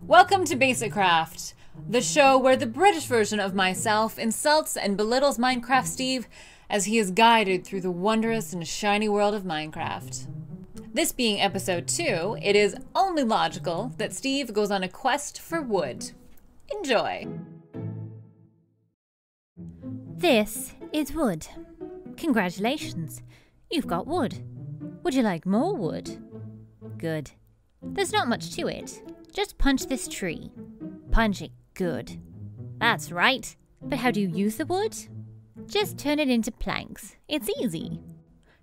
Welcome to Basic Craft, the show where the British version of myself insults and belittles Minecraft Steve as he is guided through the wondrous and shiny world of Minecraft. This being episode 2, it is only logical that Steve goes on a quest for wood. Enjoy! This is wood. Congratulations, you've got wood. Would you like more wood? Good. There's not much to it. Just punch this tree. Punch it good. That's right. But how do you use the wood? Just turn it into planks. It's easy.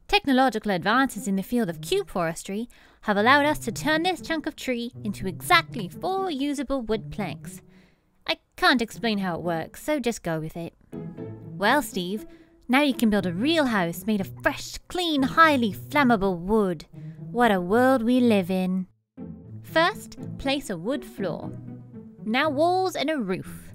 Technological advances in the field of cube forestry have allowed us to turn this chunk of tree into exactly four usable wood planks. I can't explain how it works, so just go with it. Well, Steve, now you can build a real house made of fresh, clean, highly flammable wood. What a world we live in. First, place a wood floor. Now walls and a roof.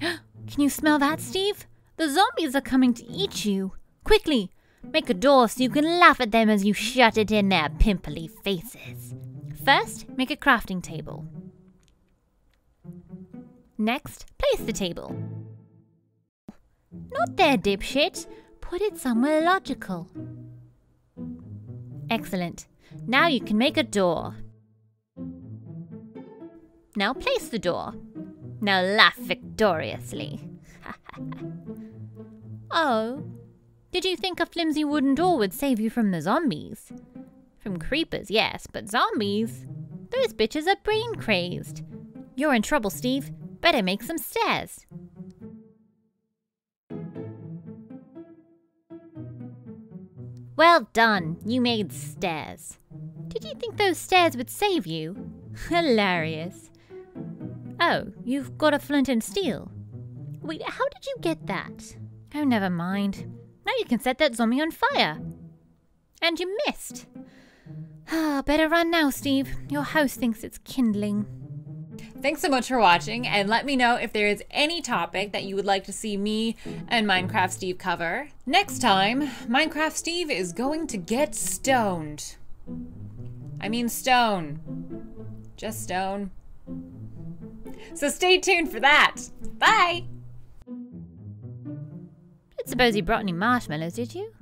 Can you smell that, Steve? The zombies are coming to eat you. Quickly, make a door so you can laugh at them as you shut it in their pimply faces. First, make a crafting table. Next, place the table. Not there, dipshit. Put it somewhere logical. Excellent. Now you can make a door. Now place the door. Now laugh victoriously. oh, did you think a flimsy wooden door would save you from the zombies? From creepers, yes, but zombies? Those bitches are brain crazed. You're in trouble, Steve. Better make some stairs. Well done, you made stairs. Did you think those stairs would save you? Hilarious. Oh, you've got a flint and steel. Wait, how did you get that? Oh, never mind. Now you can set that zombie on fire. And you missed. Ah, better run now, Steve. Your house thinks it's kindling. Thanks so much for watching, and let me know if there is any topic that you would like to see me and Minecraft Steve cover. Next time, Minecraft Steve is going to get stoned. I mean stone. Just stone. So stay tuned for that. Bye! Don't suppose you brought any marshmallows, did you?